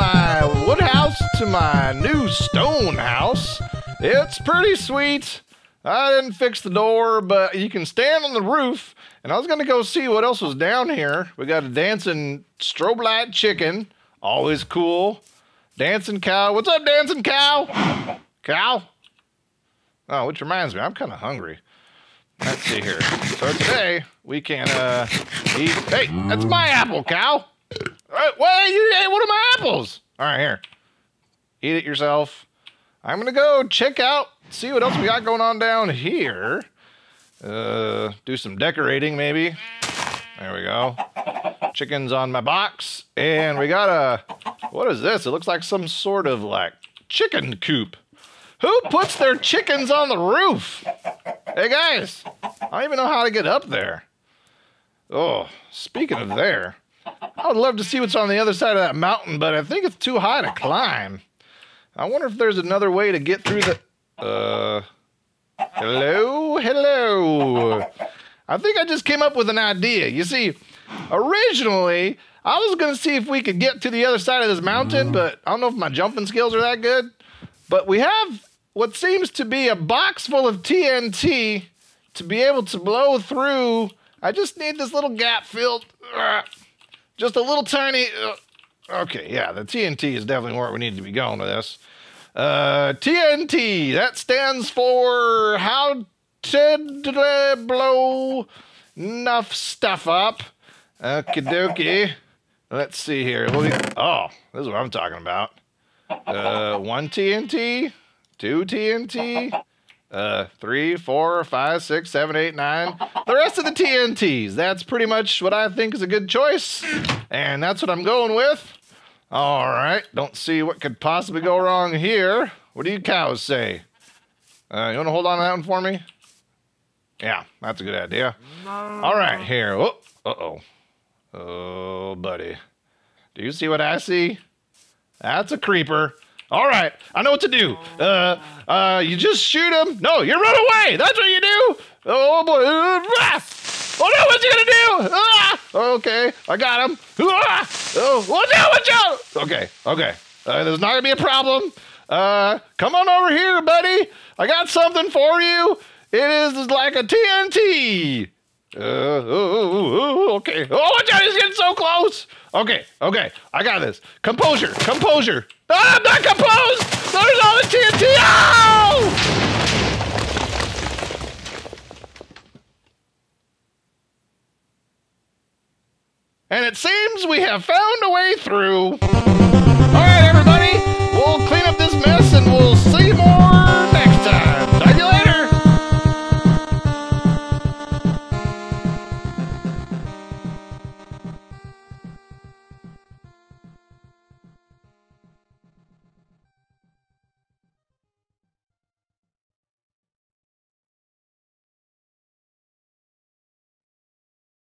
my wood house to my new stone house. It's pretty sweet. I didn't fix the door, but you can stand on the roof. And I was going to go see what else was down here. We got a dancing strobe light chicken. Always cool. Dancing cow. What's up, dancing cow? Cow? Oh, which reminds me, I'm kind of hungry. Let's see here. So today we can uh, eat. Hey, that's my apple, cow. Uh, what? You of my apples. All right, here. Eat it yourself. I'm gonna go check out, see what else we got going on down here. Uh, do some decorating maybe. There we go. Chickens on my box, and we got a. What is this? It looks like some sort of like chicken coop. Who puts their chickens on the roof? Hey guys, I don't even know how to get up there. Oh, speaking of there, I would love to see what's on the other side of that mountain, but I think it's too high to climb. I wonder if there's another way to get through the. Uh. Hello? Hello. I think I just came up with an idea. You see, originally, I was going to see if we could get to the other side of this mountain, but I don't know if my jumping skills are that good. But we have what seems to be a box full of TNT to be able to blow through. I just need this little gap filled. Just a little tiny. Uh, okay, yeah, the TNT is definitely where we need to be going with this. Uh, TNT, that stands for how to blow enough stuff up. Okie dokie. Let's see here. oh, this is what I'm talking about. Uh, one TNT, two TNT, uh, three, four, five, six, seven, eight, nine. The rest of the TNTs. That's pretty much what I think is a good choice. And that's what I'm going with. All right. Don't see what could possibly go wrong here. What do you cows say? Uh, you want to hold on to that one for me? Yeah, that's a good idea. All right, here. Oh, uh-oh. Oh, buddy. Do you see what I see? That's a creeper. All right, I know what to do. Uh, uh, you just shoot him. No, you run away. That's what you do. Oh boy. Ah! Oh no, what's he gonna do? Ah! Okay, I got him. Ah! Oh, watch out, watch out. Okay, okay. Uh, there's not gonna be a problem. Uh, come on over here, buddy. I got something for you. It is like a TNT. Uh, oh, oh, oh, okay. Oh, watch out, he's getting so close. Okay, okay, I got this. Composure, composure. Ah, I'm not composed! There's all the TNT! Oh! And it seems we have found a way through.